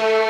Seraphin, and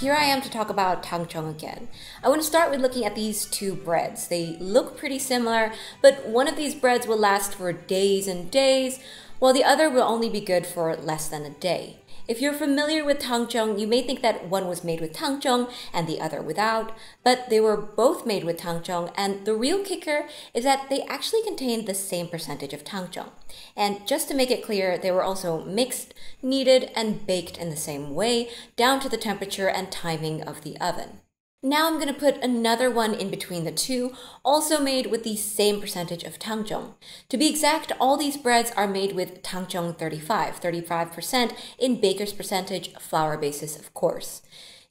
here I am to talk about tangzhong again. I want to start with looking at these two breads. They look pretty similar, but one of these breads will last for days and days, while the other will only be good for less than a day. If you're familiar with tangzhong, you may think that one was made with tangzhong and the other without, but they were both made with tangzhong, and the real kicker is that they actually contain the same percentage of tangzhong. And just to make it clear, they were also mixed, kneaded, and baked in the same way, down to the temperature and timing of the oven. Now I'm going to put another one in between the two, also made with the same percentage of tangzhong. To be exact, all these breads are made with tangzhong 35, 35% in baker's percentage, flour basis of course.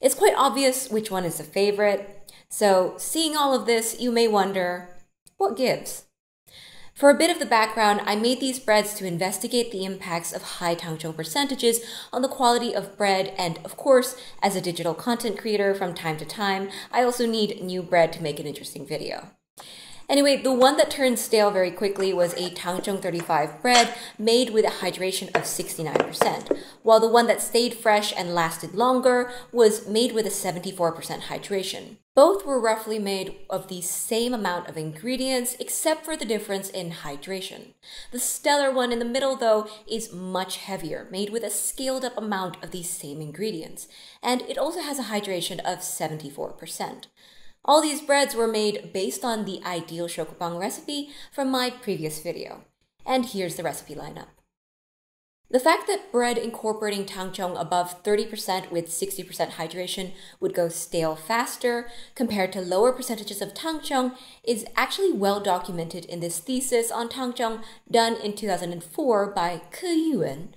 It's quite obvious which one is the favorite, so seeing all of this, you may wonder, what gives? For a bit of the background, I made these breads to investigate the impacts of high tangzhong percentages on the quality of bread, and of course, as a digital content creator from time to time, I also need new bread to make an interesting video. Anyway, the one that turned stale very quickly was a Tangzhong 35 bread made with a hydration of 69%, while the one that stayed fresh and lasted longer was made with a 74% hydration. Both were roughly made of the same amount of ingredients except for the difference in hydration. The stellar one in the middle, though, is much heavier, made with a scaled up amount of these same ingredients, and it also has a hydration of 74%. All these breads were made based on the ideal shokupan recipe from my previous video. And here's the recipe lineup. The fact that bread incorporating tangzhong above 30% with 60% hydration would go stale faster compared to lower percentages of tangzhong is actually well documented in this thesis on tangzhong done in 2004 by Ke Yuwen,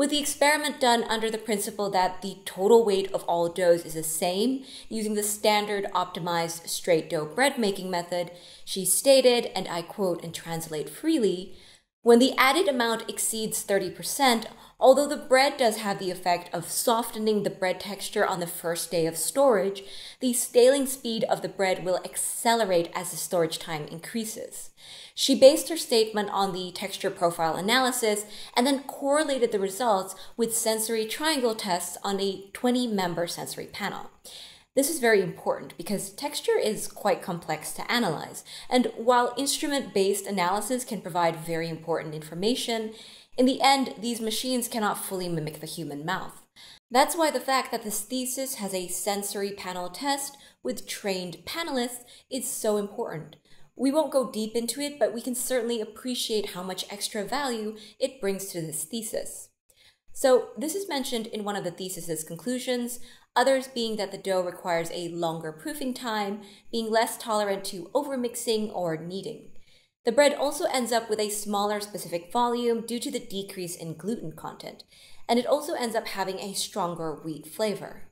with the experiment done under the principle that the total weight of all doughs is the same, using the standard optimized straight dough bread making method, she stated, and I quote and translate freely, when the added amount exceeds 30%, although the bread does have the effect of softening the bread texture on the first day of storage, the staling speed of the bread will accelerate as the storage time increases. She based her statement on the texture profile analysis and then correlated the results with sensory triangle tests on a 20 member sensory panel. This is very important because texture is quite complex to analyze, and while instrument based analysis can provide very important information, in the end, these machines cannot fully mimic the human mouth. That's why the fact that this thesis has a sensory panel test with trained panelists is so important. We won't go deep into it, but we can certainly appreciate how much extra value it brings to this thesis. So, this is mentioned in one of the thesis's conclusions, others being that the dough requires a longer proofing time, being less tolerant to overmixing or kneading. The bread also ends up with a smaller specific volume due to the decrease in gluten content, and it also ends up having a stronger wheat flavor.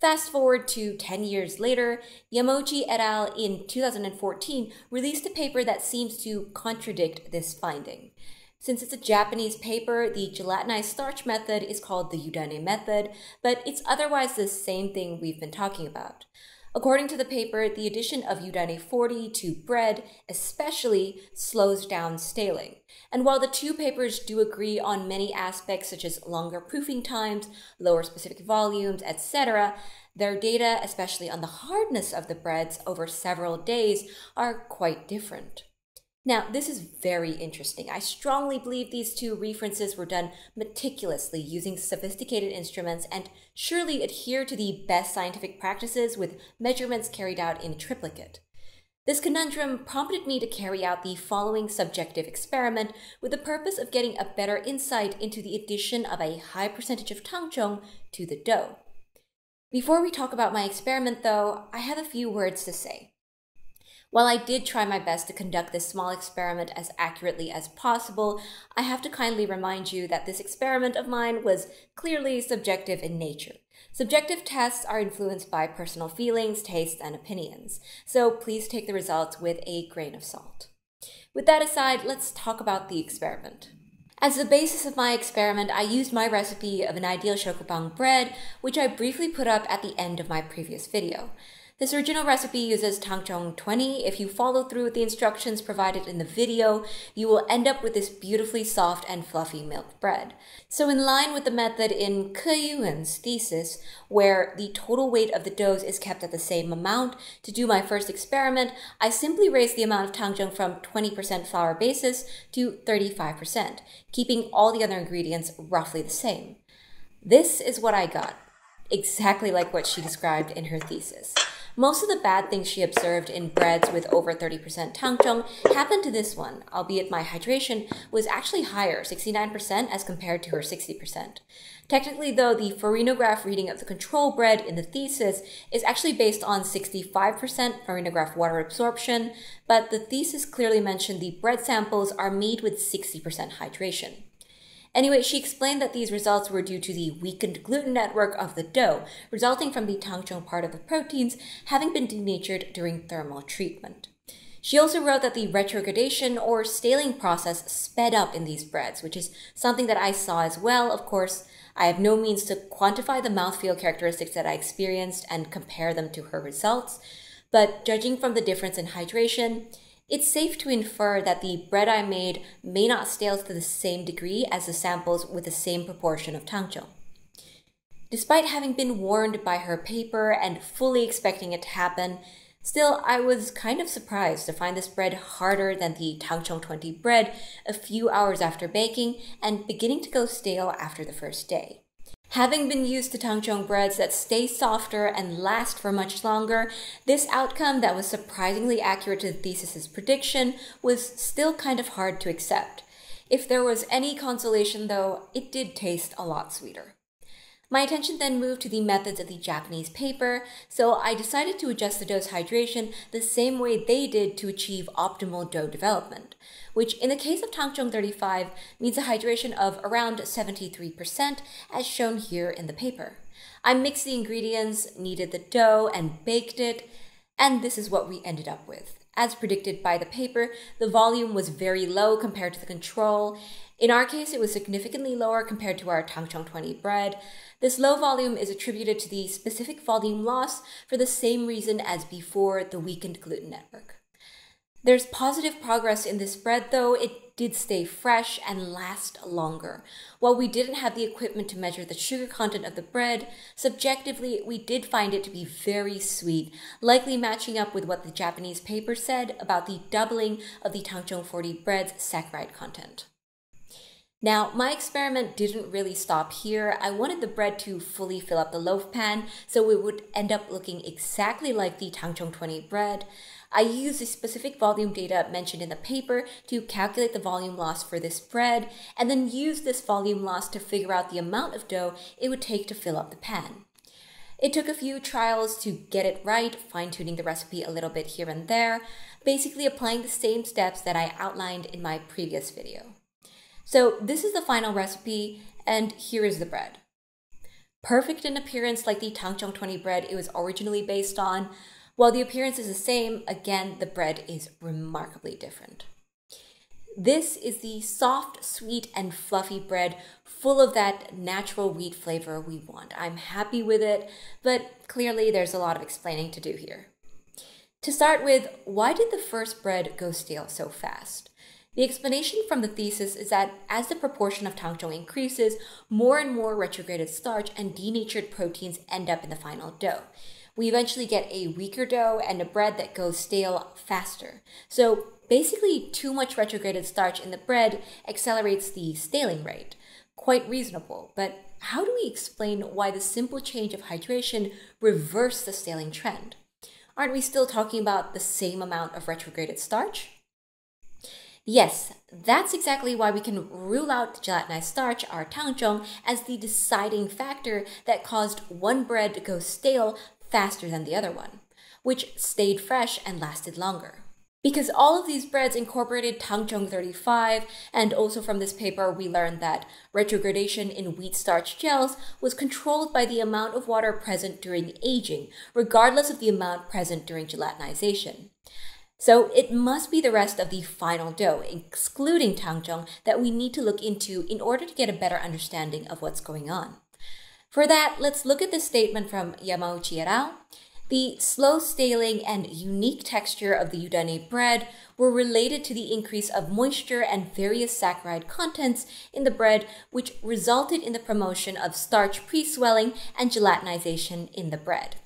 Fast forward to 10 years later, Yamauchi et al. in 2014 released a paper that seems to contradict this finding. Since it's a Japanese paper, the gelatinized starch method is called the Yudane method, but it's otherwise the same thing we've been talking about. According to the paper, the addition of Yudane 40 to bread especially slows down staling. And while the two papers do agree on many aspects such as longer proofing times, lower specific volumes, etc., their data, especially on the hardness of the breads over several days, are quite different. Now, this is very interesting. I strongly believe these two references were done meticulously using sophisticated instruments and surely adhere to the best scientific practices with measurements carried out in triplicate. This conundrum prompted me to carry out the following subjective experiment with the purpose of getting a better insight into the addition of a high percentage of tangzhong to the dough. Before we talk about my experiment, though, I have a few words to say. While I did try my best to conduct this small experiment as accurately as possible, I have to kindly remind you that this experiment of mine was clearly subjective in nature. Subjective tests are influenced by personal feelings, tastes, and opinions, so please take the results with a grain of salt. With that aside, let's talk about the experiment. As the basis of my experiment, I used my recipe of an ideal shokupan bread, which I briefly put up at the end of my previous video. This original recipe uses tangzhong 20. If you follow through with the instructions provided in the video, you will end up with this beautifully soft and fluffy milk bread. So in line with the method in Ke Yuen's thesis, where the total weight of the doughs is kept at the same amount, to do my first experiment, I simply raised the amount of tangzhong from 20% flour basis to 35%, keeping all the other ingredients roughly the same. This is what I got, exactly like what she described in her thesis. Most of the bad things she observed in breads with over 30% tangzhong happened to this one, albeit my hydration was actually higher, 69% as compared to her 60%. Technically, though, the farinograph reading of the control bread in the thesis is actually based on 65% farinograph water absorption, but the thesis clearly mentioned the bread samples are made with 60% hydration. Anyway, she explained that these results were due to the weakened gluten network of the dough, resulting from the tangzhong part of the proteins having been denatured during thermal treatment. She also wrote that the retrogradation or staling process sped up in these breads, which is something that I saw as well. Of course, I have no means to quantify the mouthfeel characteristics that I experienced and compare them to her results, but judging from the difference in hydration, it's safe to infer that the bread I made may not stale to the same degree as the samples with the same proportion of tangzhong. Despite having been warned by her paper and fully expecting it to happen, still I was kind of surprised to find this bread harder than the tangzhong 20 bread a few hours after baking and beginning to go stale after the first day. Having been used to tangzhong breads that stay softer and last for much longer, this outcome that was surprisingly accurate to the thesis's prediction was still kind of hard to accept. If there was any consolation though, it did taste a lot sweeter. My attention then moved to the methods of the Japanese paper, so I decided to adjust the dough's hydration the same way they did to achieve optimal dough development, which in the case of Tangzhong 35 means a hydration of around 73%, as shown here in the paper. I mixed the ingredients, kneaded the dough, and baked it, and this is what we ended up with. As predicted by the paper, the volume was very low compared to the control. In our case, it was significantly lower compared to our Tangzhong 20 bread. This low volume is attributed to the specific volume loss for the same reason as before the weakened gluten network. There's positive progress in this bread, though it did stay fresh and last longer. While we didn't have the equipment to measure the sugar content of the bread, subjectively we did find it to be very sweet, likely matching up with what the Japanese paper said about the doubling of the Tangzhong 40 bread's saccharide content. Now, my experiment didn't really stop here. I wanted the bread to fully fill up the loaf pan, so it would end up looking exactly like the Tangzhong 20 bread. I used the specific volume data mentioned in the paper to calculate the volume loss for this bread, and then use this volume loss to figure out the amount of dough it would take to fill up the pan. It took a few trials to get it right, fine tuning the recipe a little bit here and there, basically applying the same steps that I outlined in my previous video. So this is the final recipe, and here is the bread. Perfect in appearance like the Tangzhong 20 bread it was originally based on, while the appearance is the same, again, the bread is remarkably different. This is the soft, sweet, and fluffy bread full of that natural wheat flavor we want. I'm happy with it, but clearly there's a lot of explaining to do here. To start with, why did the first bread go stale so fast? The explanation from the thesis is that as the proportion of tangzhong increases, more and more retrograded starch and denatured proteins end up in the final dough. We eventually get a weaker dough and a bread that goes stale faster. So basically, too much retrograded starch in the bread accelerates the staling rate. Quite reasonable, but how do we explain why the simple change of hydration reversed the staling trend? Aren't we still talking about the same amount of retrograded starch? Yes, that's exactly why we can rule out gelatinized starch, our tangzhong, as the deciding factor that caused one bread to go stale faster than the other one. which stayed fresh and lasted longer. Because all of these breads incorporated tangzhong 35, and also from this paper we learned that retrogradation in wheat starch gels was controlled by the amount of water present during aging, regardless of the amount present during gelatinization. So it must be the rest of the final dough, excluding tangzhong, that we need to look into in order to get a better understanding of what's going on. For that, let's look at the statement from Yamauchi et al. The slow staling and unique texture of the Yudane bread were related to the increase of moisture and various saccharide contents in the bread, which resulted in the promotion of starch pre-swelling and gelatinization in the bread.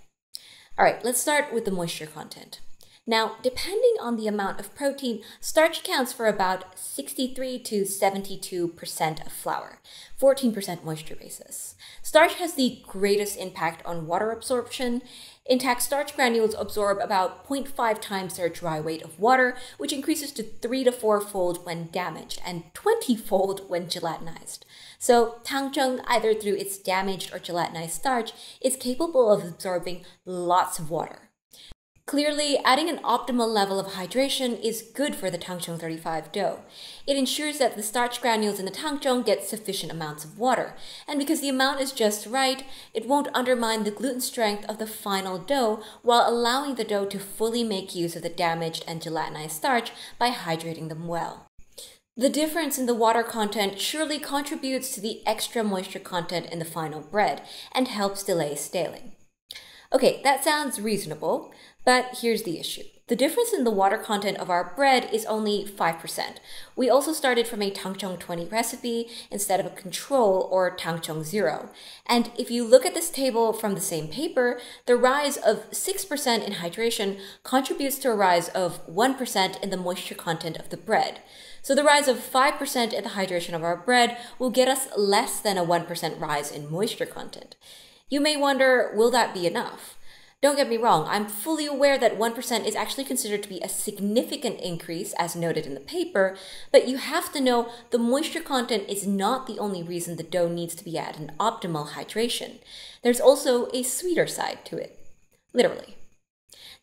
All right, let's start with the moisture content. Now, depending on the amount of protein, starch accounts for about 63 to 72% of flour, 14% moisture basis. Starch has the greatest impact on water absorption. Intact starch granules absorb about 0.5 times their dry weight of water, which increases to 3 to 4 fold when damaged and 20 fold when gelatinized. So, tangzhong, either through its damaged or gelatinized starch, is capable of absorbing lots of water. Clearly, adding an optimal level of hydration is good for the tangzhong 35 dough. It ensures that the starch granules in the tangzhong get sufficient amounts of water, and because the amount is just right, it won't undermine the gluten strength of the final dough while allowing the dough to fully make use of the damaged and gelatinized starch by hydrating them well. The difference in the water content surely contributes to the extra moisture content in the final bread and helps delay staling. Okay, that sounds reasonable. But here's the issue. The difference in the water content of our bread is only 5%. We also started from a Tangzhong 20 recipe instead of a control or Tangzhong 0. And if you look at this table from the same paper, the rise of 6% in hydration contributes to a rise of 1% in the moisture content of the bread. So the rise of 5% in the hydration of our bread will get us less than a 1% rise in moisture content. You may wonder, will that be enough? Don't get me wrong, I'm fully aware that 1% is actually considered to be a significant increase, as noted in the paper, but you have to know the moisture content is not the only reason the dough needs to be at an optimal hydration. There's also a sweeter side to it. Literally.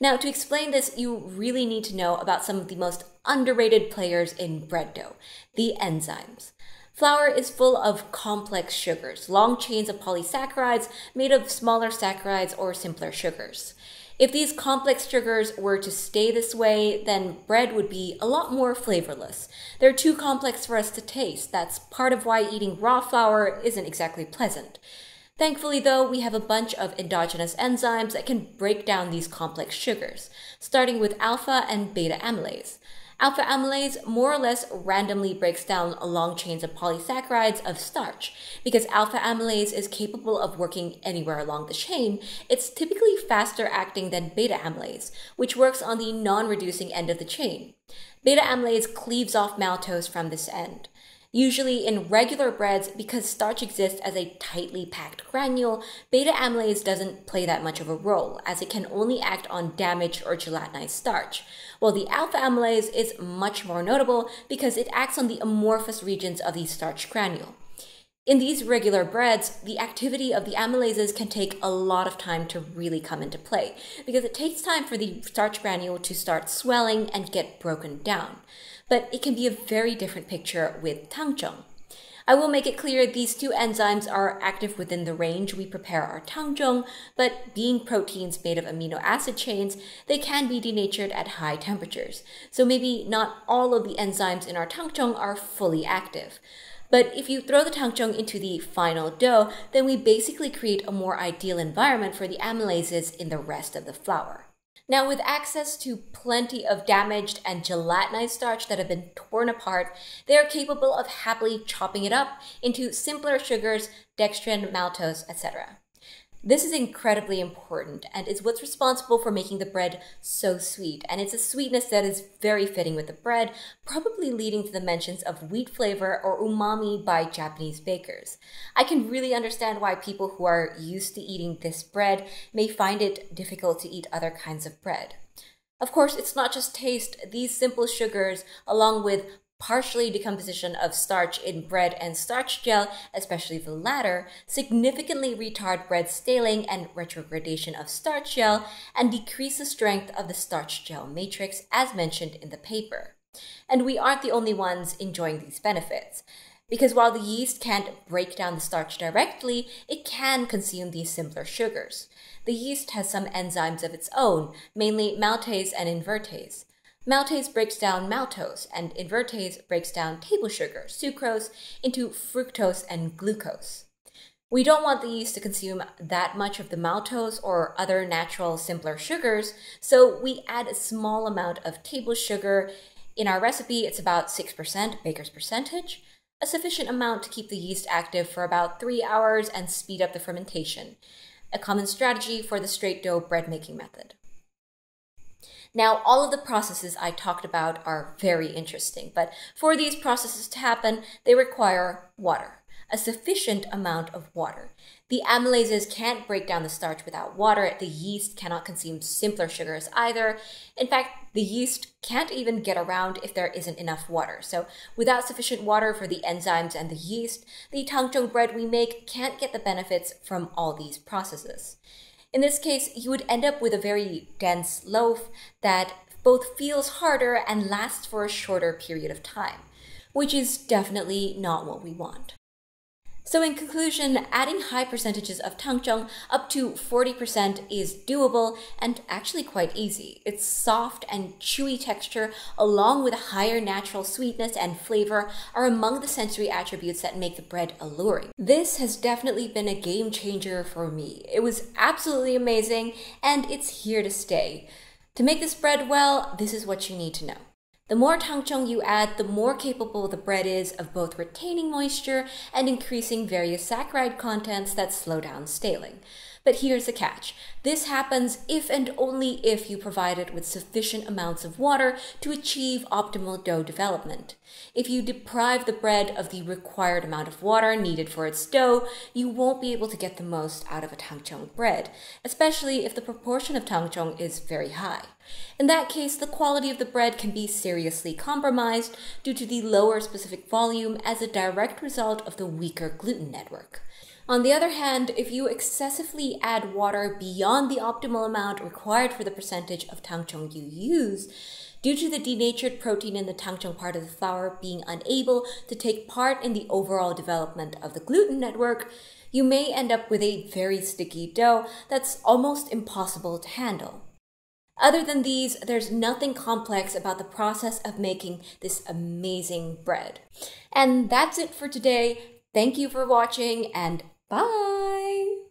Now, to explain this, you really need to know about some of the most underrated players in bread dough the enzymes. Flour is full of complex sugars, long chains of polysaccharides made of smaller saccharides or simpler sugars. If these complex sugars were to stay this way, then bread would be a lot more flavorless. They're too complex for us to taste. That's part of why eating raw flour isn't exactly pleasant. Thankfully, though, we have a bunch of endogenous enzymes that can break down these complex sugars, starting with alpha and beta amylase. Alpha amylase more or less randomly breaks down long chains of polysaccharides of starch. Because alpha amylase is capable of working anywhere along the chain, it's typically faster acting than beta amylase, which works on the non reducing end of the chain. Beta amylase cleaves off maltose from this end. Usually in regular breads, because starch exists as a tightly packed granule, beta amylase doesn't play that much of a role, as it can only act on damaged or gelatinized starch. While the alpha amylase is much more notable because it acts on the amorphous regions of the starch granule. In these regular breads, the activity of the amylases can take a lot of time to really come into play because it takes time for the starch granule to start swelling and get broken down but it can be a very different picture with tangzhong. I will make it clear these two enzymes are active within the range we prepare our tangzhong, but being proteins made of amino acid chains, they can be denatured at high temperatures. So maybe not all of the enzymes in our tangzhong are fully active. But if you throw the tangzhong into the final dough, then we basically create a more ideal environment for the amylases in the rest of the flour. Now, with access to plenty of damaged and gelatinized starch that have been torn apart, they are capable of happily chopping it up into simpler sugars, dextrin, maltose, etc. This is incredibly important and is what's responsible for making the bread so sweet. And it's a sweetness that is very fitting with the bread, probably leading to the mentions of wheat flavor or umami by Japanese bakers. I can really understand why people who are used to eating this bread may find it difficult to eat other kinds of bread. Of course, it's not just taste. These simple sugars, along with partially decomposition of starch in bread and starch gel, especially the latter, significantly retard bread staling and retrogradation of starch gel, and decrease the strength of the starch gel matrix, as mentioned in the paper. And we aren't the only ones enjoying these benefits. Because while the yeast can't break down the starch directly, it can consume these simpler sugars. The yeast has some enzymes of its own, mainly maltase and invertase. Maltase breaks down maltose, and invertase breaks down table sugar, sucrose, into fructose and glucose. We don't want the yeast to consume that much of the maltose or other natural simpler sugars, so we add a small amount of table sugar. In our recipe, it's about 6% baker's percentage, a sufficient amount to keep the yeast active for about three hours and speed up the fermentation, a common strategy for the straight dough bread making method. Now, all of the processes I talked about are very interesting, but for these processes to happen, they require water, a sufficient amount of water. The amylases can't break down the starch without water. The yeast cannot consume simpler sugars either. In fact, the yeast can't even get around if there isn't enough water. So, without sufficient water for the enzymes and the yeast, the tangzhong bread we make can't get the benefits from all these processes. In this case, you would end up with a very dense loaf that both feels harder and lasts for a shorter period of time, which is definitely not what we want. So in conclusion, adding high percentages of tangzhong up to 40% is doable and actually quite easy. Its soft and chewy texture, along with a higher natural sweetness and flavor, are among the sensory attributes that make the bread alluring. This has definitely been a game changer for me. It was absolutely amazing and it's here to stay. To make this bread well, this is what you need to know. The more tangzhong you add, the more capable the bread is of both retaining moisture and increasing various saccharide contents that slow down staling. But here's the catch. This happens if and only if you provide it with sufficient amounts of water to achieve optimal dough development. If you deprive the bread of the required amount of water needed for its dough, you won't be able to get the most out of a tangzhong bread, especially if the proportion of tangzhong is very high. In that case, the quality of the bread can be seriously compromised due to the lower specific volume as a direct result of the weaker gluten network. On the other hand, if you excessively add water beyond the optimal amount required for the percentage of tangzhong you use, due to the denatured protein in the tangzhong part of the flour being unable to take part in the overall development of the gluten network, you may end up with a very sticky dough that's almost impossible to handle. Other than these, there's nothing complex about the process of making this amazing bread. And that's it for today. Thank you for watching and Bye.